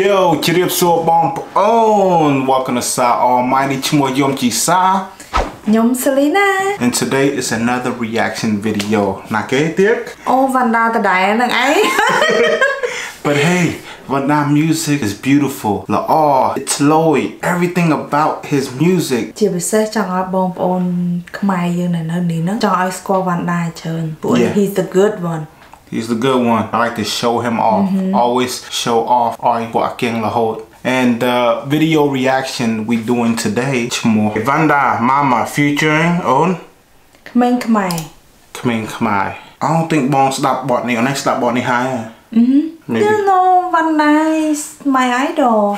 Yo ជ្រាបសួរបងប្អូន Welcome to Sa Almighty ឈ្មោះយមជីសាខ្ញុំសេលីណា And today is another reaction video ណាគេទៀតអូវ៉ាន់ដាដដែលហ្នឹងឯង But hey Vanda music is beautiful ល្អ It's Lloyd everything about his music ជាពិសេសចង់ឲ្យបងប្អូនខ្មែរយើងនៅនៅនេះហ្នឹងចង់ឲ្យស្គាល់វ៉ាន់ដាច្រើនពួក Yeah. he's the good one He's the good one. I like to show him off. Mm -hmm. Always show off I Joaquin Laholt. And the uh, video reaction we doing today, Chmo. Vanda Mama featuring on Come in, come Khmer. I don't think Bon stop Botany or next stop Botany higher. Mm -hmm. You know, Vanda is my idol.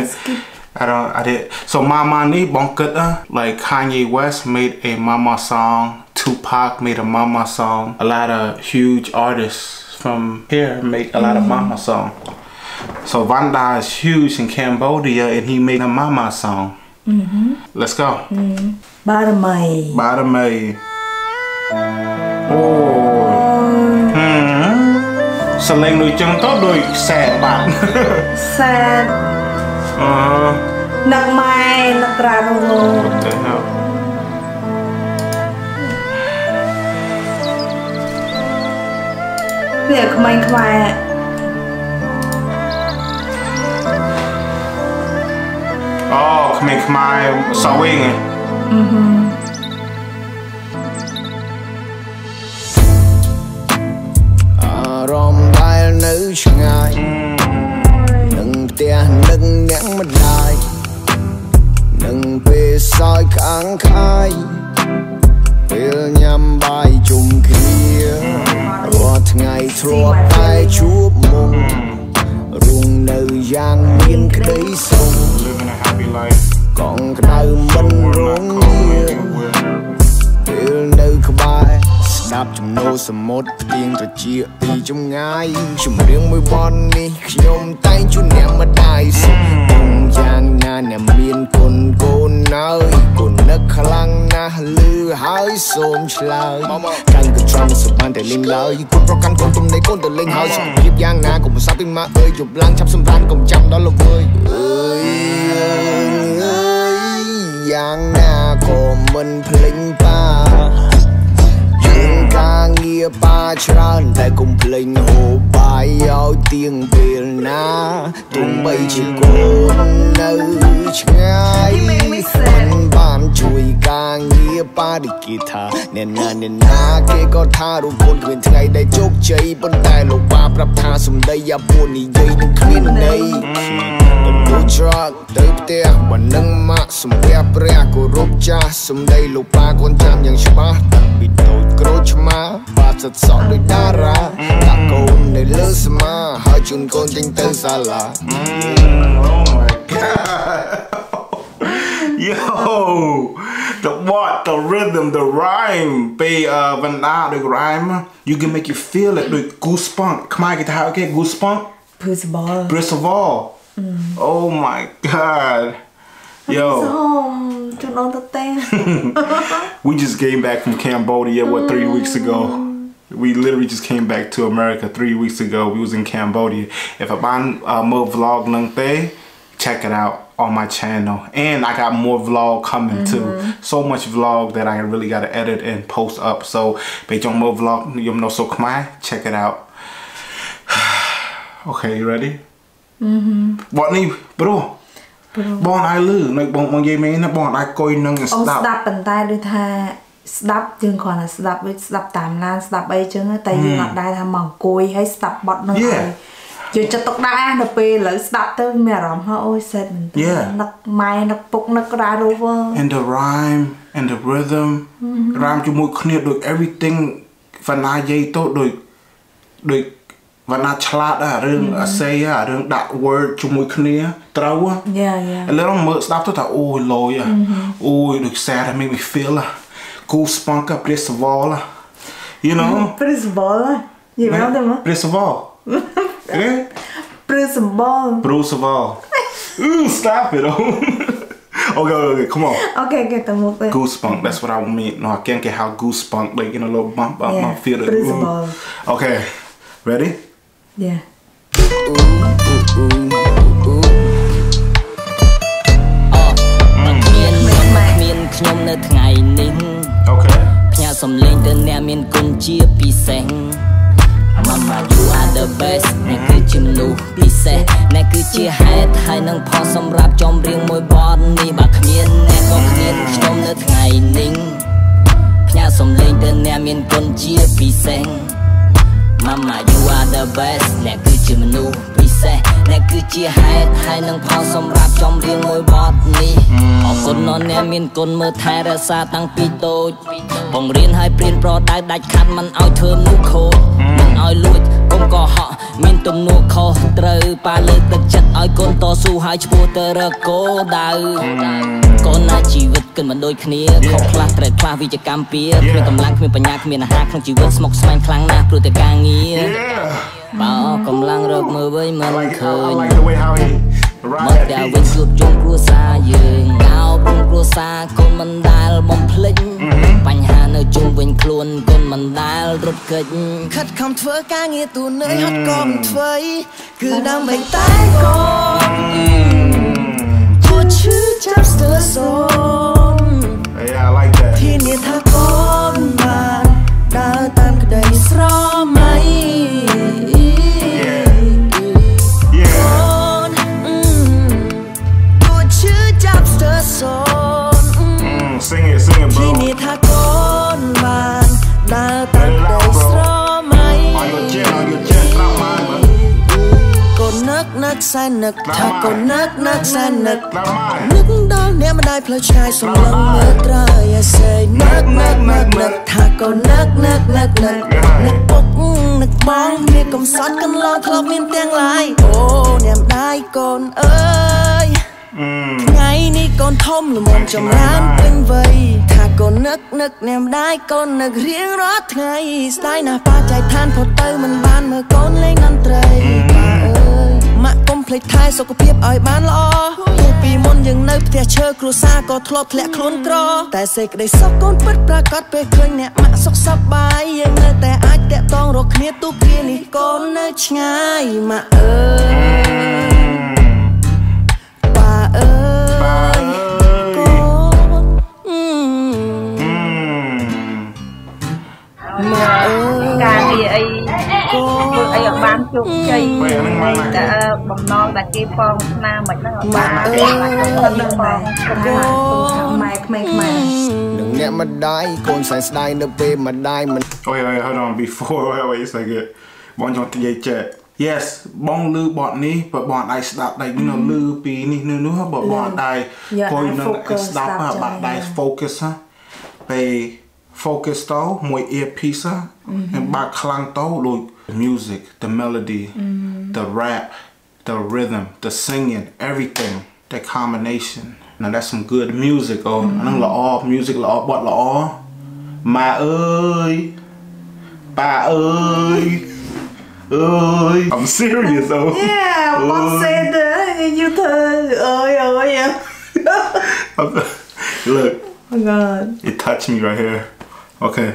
I don't, I did. So Mama ni Bong Kut, uh, like Kanye West made a Mama song Tupac made a Mama song. A lot of huge artists from here make a lot of Mama song. So Vanda is huge in Cambodia and he made a Mama song. Let's go. បារមី Bada May. Oh. Hmm. សលេងដូចចឹងទៅដូចសែបាត់ sad អឺនឹកម៉ែនឹករ៉ារងង What the hell? វាក្មេងខ្មែរអូក្មេងខ្មែរសវិញអារម្មណ៍ដែលនៅឆ្ងាយនឹងផ្ទះនឹងអ្នកម្ដាយនឹងពេលសោយក្អាំងខាយ ពេលញ៉ាំបាយជុំគ្នារាល់ថ្ងៃធ្លាប់តែជួបមុខរុងនៅយ៉ាងមានក្តីសុខ living a happy life សមុទ្រទៀងត្រចៀកពីចម្ងាយចម្រៀងមួយបននេះខ្ញុំតែងជូនអ្នកម្ដាយសុខបងយ៉ាងណាអ្នកមានគុណកូននៅគុណនឹកខ្លាំងណាស់លឺហើយសូមឆ្លើយកាន់កត្រង់សុបានតែលេងឡើយគុណប្រកាន់កូនទំនេរកូនទៅលេងហើយសុខភាពយ៉ាងណាកុំសាប់ពីម៉ាក់អើយយប់ឡើងចាប់សម្រានកុំចាំដល់ល្វើយអើយអើយយ៉ាងណាក៏មិនភ្លេចបាយើង ការងារបាច្រើនតែកុំភ្លេចហូបបាយឲ្យទៀងពេលណាទោះបីជាកូននៅឆ្ងាយមិនបានជួយការងារបាឌីគេថាអ្នកណាអ្នកណាគេក៏ថារូបកូនគ្មានថ្ងៃដែលជោគជ័យប៉ុន្តែលោកបាប្រាប់ថាសំដីអាពួននិយាយនឹងគ្មានន័យ ទៅច្រកទៅផ្ទះបើនឹងម៉ាក់សំពះព្រះគោរពចាស់សំដីលោកប៉ាកូនចាំយ៉ាងច្បាស់តាំងពីតូចក្រូចឆ្មាបាត់សិតសក់ដូចតារាដាក់កូននៅលើស្មាហើយជូនកូនចេញទៅសាលា Oh my god. Yo, the what, the rhythm, the rhyme. Be uh Vanda the rhyme. You can make you feel it with goosebump. Come on, get how get goosebump. ភឺសបល First of all. Mm. Oh my god. Yo. You know the thing. we just came back from Cambodia what three weeks ago. Mm. We literally just came back to America three weeks ago. We was in Cambodia. If I find uh, more vlog nung thing, eh, check it out on my channel. And I got more vlog coming mm -hmm. too. Mm-hmm. So much vlog that I really gotta edit and post up. So based on more vlog, you know so come on, check it out. okay, you ready? Mm-hmm. What need, bro? បងអាចលឺនៅបងបងនិយាយមែនណាបងអាចកុយនឹងអូនស្ដាប់ស្ដាប់ប៉ុន្តែដូចថាស្ដាប់យើងគ្រាន់តែស្ដាប់ដូចស្ដាប់តាមឡានស្ដាប់អីចឹងតែយើងអត់ដែរថាមកអង្គុយហើយស្ដាប់បទនោះ Yeah. ហើយយកចិត្តទុកដាក់ដល់ពេលឥឡូវស្ដាប់ទៅមានអារម្មណ៍ថាអូយសេតមែនតើ Yeah. នឹកម៉ែនឹកពុកនឹករ៉ារូវ and the rhyme and the rhythm rhyme ជាមួយគ្នាដូច everything វណ្ណានិយាយទៅដូចដូច វណ្ណាឆ្លាតដែររឿងអសេយអារឿងដាក់ word ជាមួយគ្នាត្រូវហ៎យ៉ាយ៉ាឥឡូវមើលស្ដាប់ទៅថាអូយលយហ៎អូយដូច sad that make me feel ហ៎ goosebump កព្រាសវលហ៎ you know ព្រឹសបលនិយាយមកទៅមកព្រាសវលអេព្រឹសបល Bruce of all. Ooh, stop it. okay, okay, okay, come on. អូខេគេទៅមុខទៅ Goosebump, that's what I mean. No, I can't get how goosebump, like, you know, a little bump, bump, Yeah, bump, feel it. Bruce Ooh. of Okay, ready? Yeah. Ooh, ooh, ooh, ooh. អត់មិនមានមិនមានខ្ញុំនៅថ្ងៃនេះអូខេផ្ញើសំលេងទៅអ្នកមានគុណជាពិសេស Mama you are the best អ្នកគឺជាមនុស្សពិសេសអ្នកគឺជាហេតុហើយនឹងផលសម្រាប់ចំរៀងមួយបទនេះបើគ្មានអ្នកក៏គ្មានខ្ញុំនៅថ្ងៃនេះផ្ញើសំលេងទៅអ្នកមានគុណជាពិសេស Mama you are the best អ្នកគឺជាមនុស្សពិសេសអ្នកគឺជាហេតុហើយនឹងផលសម្រាប់ចំរៀងមួយបទនេះអរគុណដល់អ្នកមានគុណមើលថែរក្សាតាំងពីតូចបង្រៀនឲ្យព្រៀនប្រដៅដាច់ខាត់មិនឲ្យធ្វើមុខខូចមិន ឲ្យលួចកុំកុហកមានទំនួលខុសត្រូវប៉ាលើកទឹកចិត្តឲ្យកូនតស៊ូហើយឈ្មោះទៅរកគោដៅកូនណាជីវិតគិនមិនដូចគ្នាខុសខ្លះត្រូវខ្លះវិជ្ជកម្មពៀគ្មានកម្លាំងគ្មានបញ្ញាគ្មានអាហារក្នុងជីវិតស្មុគស្មាញខ្លាំងណាស់ព្រោះតែការងារ Yeah. បើកំឡុងរកមើលវិញមិន I like, ឃើ I ញ like the way how he មក ride តែ that វិញ beat. ជួបជុំគ្រួសារយើង កោបគ្រួសារកូនមិនដែលបំភ្លេចបញ្ហានៅជុំវិញខ្លួនកូនមិនដែលរត់គេចខិតខំធ្វើការងារទូនឿយហត់ក៏មិនធ្វើគឺដើម្បីតែកូនគួរឈឺចាប់ស្ទើរសូន Yeah, I like that. ធានាថាកូនបាន សែននឹកថាកូននឹកនឹកសែននឹក Not mine. នឹកដល់អ្នកម្ដាយផ្លូវឆ្ងាយសំឡឹងមើលត្រើយឲ្យសេនឹកនឹកនឹកនឹកថាកូននឹកនឹកនឹកនឹកនឹកពុកនឹកបងមានកំសត់កន្លងធ្លាប់មានទាំងឡាយអូអ្នកម្ដាយកូនអើយ Mm. ថ្ងៃនេះកូនធំល្មមចម្រើនពេញវ័យថាកូននឹកនឹកអ្នកម្ដាយកូននឹករៀងរាល់ថ្ងៃស្ដាយណាស់ប៉ាចែកឋានផុតទៅមិនបានមើលកូនលេងតន្ត្រីប៉ាអើយម៉ាក់កុំ ភ្លេចថែសុខភាពឲ្យបានល្អព្រោះពីមុនយើងនៅផ្ទះឈើគ្រួសារក៏ធ្លាប់ធ្លាក់ខ្លួនក្រ តែសេចក្តីសុខកូនពិតប្រាកដពេលឃើញអ្នកម៉ាក់សុខសប្បាយយើងនៅតែអាចតាក់ទងរកគ្នាទូគ្នានេះកូននៅឆ្ងាយម៉ាក់អើយប៉ាអើយ បានជោគជ័យពេលហ្នឹងមកណាតែបំណងតែគេប៉ងស្នាមិនហ្នឹងឲ្យបានអើគេយបានទៅនឹងបងថាម៉ែក្មេងខ្មែរនឹងអ្នកម្ដាយកូនសែនស្ដាយនៅពេលម្ដាយមិន Wait, wait, hold on. Before, wait, wait a second. បងចង់និយាយចេះ Yes បងលឺបទនេះបើបងអាចស្ដាប់ដែរ you know លឺពីនេះនេះនោះបើបងអាច Yeah, ព្រោះ I នឹង focus ស្ដាប់ស្ដាប់បាត់ដៃច្រើន focus ហ៎ពេល focus ទៅមួយ earpiece ហ៎ហើយបើកខ្លាំងទៅដូច music the melody the rap the rhythm the singing everything that combination now that's some good music អូអាហ្នឹងល្អ music ល្អបទល្អម៉ែអើយប៉ាអើយអើយ I'm serious though Yeah, what said you tell អើយអើយ look my god it touched me right here okay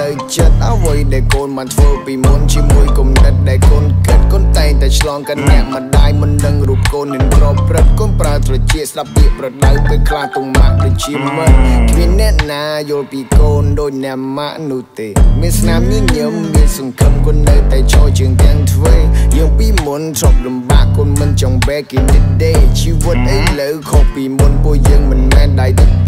នៅចិត្តអ្វីដែលកូនបានធ្វើពីមុនជាមួយគំនិតដែលកូនគិតកូនតែងតែឆ្លងកាត់អ្នកម្ដាយមិនដឹងរូបកូននឹងក្របព្រឹត្តកូនប្រើត្រចៀកស្ដាប់ពាក្យប្រដៅពេលខ្លះទុំម៉ាក់ដូចជាមិត្តគ្មានអ្នកណាយល់ពីកូនដូចអ្នកម៉ាក់នោះទេមានស្នាមញញឹមមានសង្ឃឹមកូននៅតែឈរជើងទាំងទ្វេយើងពីមុនធ្លាប់លំបាកកូនមិនចង់ back in the day ជីវិតឥឡូវខុសពីមុនពួកយើងមិនមែនដៃទេ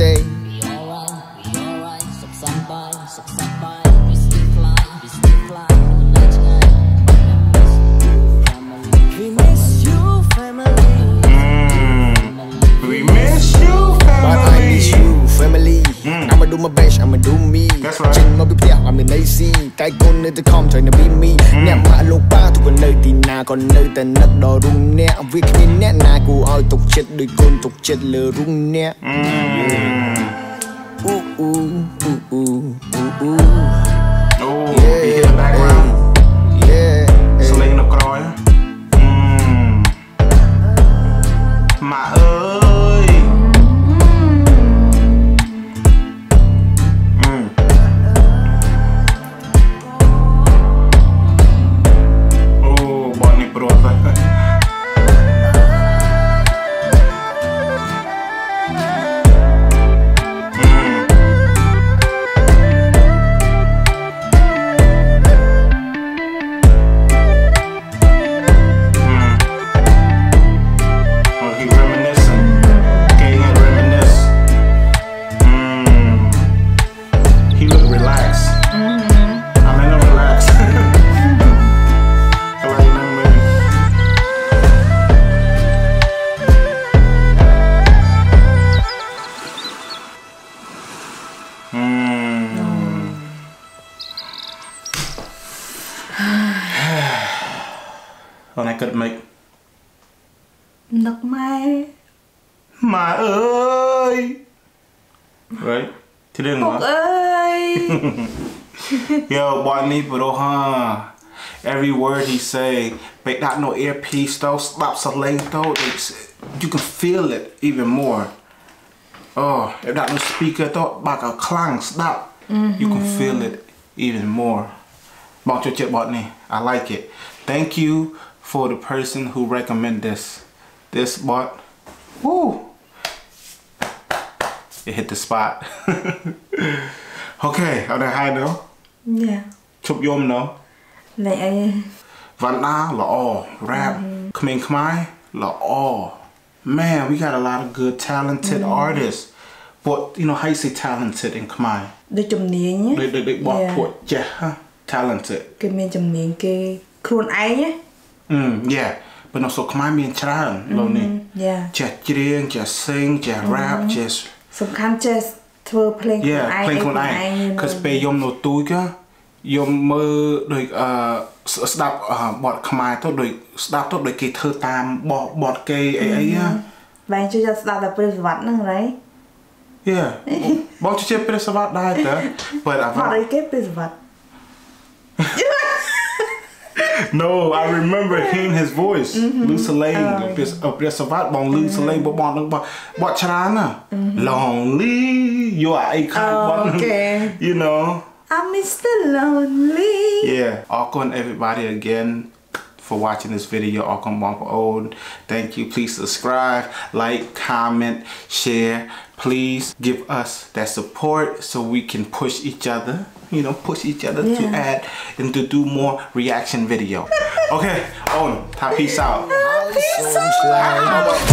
my best I'ma do me That's right. ចេញមកពីផ្ទះអត់មានន័យស៊ីតែកូននៅតែខំ trying to be me អ្នកម៉ាក់លោកប៉ាទុកនៅទីណាក៏នៅតែនឹកដល់រុងអ្នកវាគ្មានអ្នកណាគួរឲ្យទុកចិត្តដូចកូនទុកចិត្តលើរុងអ្នកអ៊ូអ៊ូអ៊ូអ៊ូអ៊ូអ៊ូ oh you hear the background yeah សលេងនៅក្រោយម៉ាអើយ ចិត្តមិននឹកម៉ែម៉ែអើយ right ទីរឿងពុកមកអើយ Yo, Barney Broha. Every word he say, but not no earpiece though, stop selling though, it's, you can feel it even more. Oh, if not no speaker though, back a clang, stop. You can feel it even more. About your chip Barney, I like it. Thank you for the person who recommend this. This bot, woo. It hit the spot. okay, on that high note. យ៉ា ឈប់យំណោះ លេអី វណ្ណាល្អ rap ក្មេងខ្មែរល្អ man we got a lot of good talented artists but you know how you say talented in ខ្មែរ ដូចជំនាញ ដូចដូចដូចបោះ Yeah. ពួកចេះហ៎ talented គេមានជំនាញគេខ្លួនឯងណា អឺ yeah ប៉ុន្តែសូខ្មែរមានច្រើនលោកនេះយ៉ាចេះច្រៀងចេះ sing ចេះ rap ចេះសំខាន់ចេះធ្វើភ្លេងខ្លួន Yeah ឯងភ្លេងខ្លួនឯងអីគឺពេលយំនៅទូចយំមើលដូចអឺស្ស្ដាប់អឺបទខ្មែរទៅដូចស្ដាប់ទៅដូចគេធ្វើតាមបទបទគេអីអីណាបែរជួយស្ដាប់តែព្រឹសវត្តហ្នឹងរ៉ៃ Yeah បងជិះព្រះសវត្តដែរតើ but អវត្តអីគេព្រឹសវត្ត No I remember hearing his voice លឺសលេងព្រះព្រះសវត្តបងលឺសលេងបងបងនឹងបទបទច្រើនណា Lonely យកអាអីខាងបទអូខេ You know I'm Mr. Lonely Yeah, Alcon everybody again for watching this video. Alcon Bonko Old. Thank you. Please subscribe, like, comment, share. Please give us that support so we can push each other. You know, push each other to Yeah. add and to do more reaction video. Okay, on. Top peace out. សូមឆ្លើយ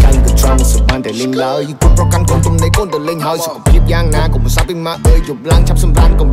តាំងក៏ត្រង់សុបានតែលេងឡើយគុំប្រកាន់កូនទំនេរកូនទៅលេងហើយសុខភាពយ៉ាងណាកុំសាប់ពីម៉ាក់អើយយប់ឡើងឆាប់សម្រានកុំ